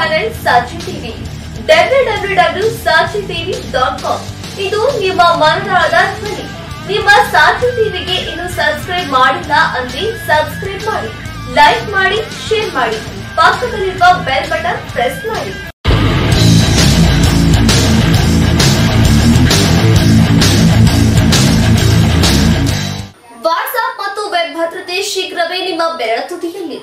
Channel Sakshi TV W W W Sakshi TV dot com ಇದು ನಿಮ್ಮ ಮನದಾಳದ ಧ್ವನಿ. ನಿಮ್ಮ ಸಾಚಿ ಟಿವಿಗೆ ಇನ್ನು ಸಬ್ಸ್ಕ್ರೈಬ್ ಮಾಡಿಲ್ಲ ಅಂದ್ರೆ ಸಬ್ಸ್ಕ್ರೈಬ್ ಮಾಡಿ ಲೈಕ್ ಮಾಡಿ ಶೇರ್ ಮಾಡಿ. ಪಕ್ಕದಲ್ಲಿರುವ ಬೆಲ್ ಬಟನ್ ಪ್ರೆಸ್ ಮಾಡಿ. ವಾಟ್ಸ್ಆಪ್ ಮತ್ತು ವೆಬ್ ಭದ್ರತೆ ಶೀಘ್ರವೇ ನಿಮ್ಮ ಬೆರಳ ತುದಿಯಲ್ಲಿ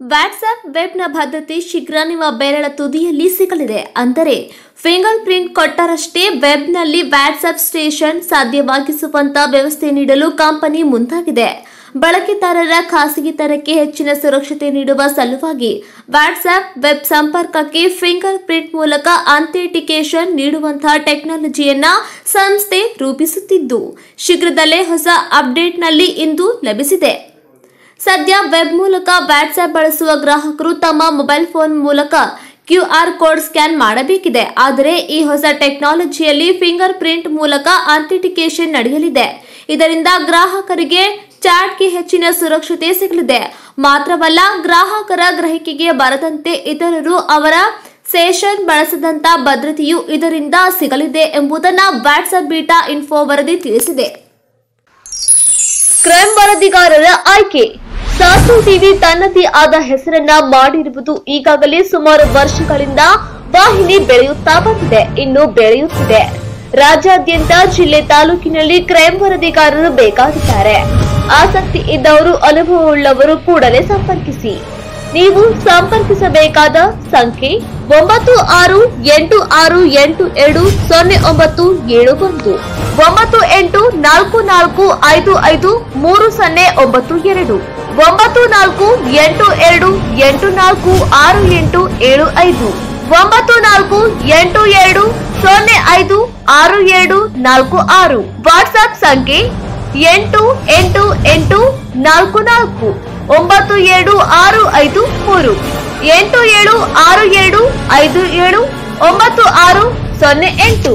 ವಾಟ್ಸ್ಆಪ್ ವೆಬ್ನ ಭದ್ರತೆ ಶೀಘ್ರ ನಿಮ್ಮ ಬೆರಳ ತುದಿಯಲ್ಲಿ ಸಿಗಲಿದೆ. ಅಂದರೆ ಫಿಂಗರ್ ಪ್ರಿಂಟ್ ಕೊಟ್ಟರಷ್ಟೇ ವೆಬ್ನಲ್ಲಿ ವಾಟ್ಸ್ಆಪ್ ಸ್ಟೇಷನ್ ಸಾಧ್ಯವಾಗಿಸುವಂತ ವ್ಯವಸ್ಥೆ ನೀಡಲು ಕಂಪನಿ ಮುಂದಾಗಿದೆ. ಬಳಕೆದಾರರ ಖಾಸಗಿತನಕ್ಕೆ ಹೆಚ್ಚಿನ ಸುರಕ್ಷತೆ ನೀಡುವ ಸಲುವಾಗಿ ವಾಟ್ಸ್ಆಪ್ ವೆಬ್ ಸಂಪರ್ಕಕ್ಕೆ ಫಿಂಗರ್ ಪ್ರಿಂಟ್ ಮೂಲಕ ಅಥೆಂಟಿಕೇಶನ್ ನೀಡುವಂತಹ ಟೆಕ್ನಾಲಜಿಯನ್ನ ಸಂಸ್ಥೆ ರೂಪಿಸುತ್ತಿದ್ದು, ಶೀಘ್ರದಲ್ಲೇ ಹೊಸ ಅಪ್ಡೇಟ್ನಲ್ಲಿ ಇಂದು ಲಭಿಸಿದೆ. ಸದ್ಯ ವೆಬ್ ಮೂಲಕ ವಾಟ್ಸ್ಆಪ್ ಬಳಸುವ ಗ್ರಾಹಕರು ತಮ್ಮ ಮೊಬೈಲ್ ಫೋನ್ ಮೂಲಕ ಕ್ಯೂ ಆರ್ ಕೋಡ್ ಸ್ಕ್ಯಾನ್ ಮಾಡಬೇಕಿದೆ. ಆದರೆ ಈ ಹೊಸ ಟೆಕ್ನಾಲಜಿಯಲ್ಲಿ ಫಿಂಗರ್ ಪ್ರಿಂಟ್ ಮೂಲಕ ಅಥೆಂಟಿಕೇಶನ್ ನಡೆಯಲಿದೆ. ಇದರಿಂದ ಗ್ರಾಹಕರಿಗೆ ಚಾಟ್ಗೆ ಹೆಚ್ಚಿನ ಸುರಕ್ಷತೆ ಸಿಗಲಿದೆ. ಮಾತ್ರವಲ್ಲ, ಗ್ರಾಹಕರ ಗ್ರಹಿಕೆಗೆ ಬರದಂತೆ ಇತರರು ಅವರ ಸೆಷನ್ ಬಳಸದಂತ ಭದ್ರತೆಯು ಇದರಿಂದ ಸಿಗಲಿದೆ ಎಂಬುದನ್ನು ವಾಟ್ಸ್ಆಪ್ ಬೀಟಾ ಇನ್ಫೋ ವರದಿ ತಿಳಿಸಿದೆ. ಕ್ರೈಮ್ ವರದಿಗಾರರ ಆಯ್ಕೆ. ಸಾಸು ಟಿವಿ ತನ್ನದೇ ಆದ ಹೆಸರನ್ನ ಮಾಡಿರುವುದು ಈಗಾಗಲೇ ಸುಮಾರು ವರ್ಷಗಳಿಂದ ವಾಹಿನಿ ಬೆಳೆಯುತ್ತಾ ಬಂದಿದೆ, ಇನ್ನು ಬೆಳೆಯುತ್ತಿದೆ. ರಾಜ್ಯಾದ್ಯಂತ ಜಿಲ್ಲೆ ತಾಲೂಕಿನಲ್ಲಿ ಕ್ರೈಂ ವರದಿಗಾರರು ಬೇಕಾಗಿದ್ದಾರೆ. ಆಸಕ್ತಿ ಇದ್ದವರು, ಅನುಭವವುಳ್ಳವರು ಕೂಡಲೇ ಸಂಪರ್ಕಿಸಿ. ನೀವು ಸಂಪರ್ಕಿಸಬೇಕಾದ ಸಂಖ್ಯೆ ಒಂಬತ್ತು ಆರು ಎಂಟು ಆರು ಎಂಟು ಎರಡು ಸೊನ್ನೆ ಒಂಬತ್ತು ಏಳು ಒಂದು. ಒಂಬತ್ತು ಎಂಟು ನಾಲ್ಕು ನಾಲ್ಕು ಐದು ಐದು ಮೂರು ಸೊನ್ನೆ ಒಂಬತ್ತು ಎರಡು. ಒಂಬತ್ತು ನಾಲ್ಕು ಎಂಟು ಎರಡು ಎಂಟು ನಾಲ್ಕು ಆರು ಎಂಟು ಏಳು ಐದು. ಒಂಬತ್ತು ನಾಲ್ಕು ಎಂಟು ಎರಡು ಸೊನ್ನೆ ಐದು ಆರು ಏಳು ನಾಲ್ಕು ಆರು. ವಾಟ್ಸ್ಆಪ್ ಸಂಖ್ಯೆ ಎಂಟು ಎಂಟು ಎಂಟು ನಾಲ್ಕು ನಾಲ್ಕು. ಒಂಬತ್ತು ಏಳು ಆರು ಐದು ಮೂರು. ಎಂಟು ಏಳು ಆರು ಏಳು ಐದು ಏಳು. ಒಂಬತ್ತು ಆರು ಸೊನ್ನೆ ಎಂಟು.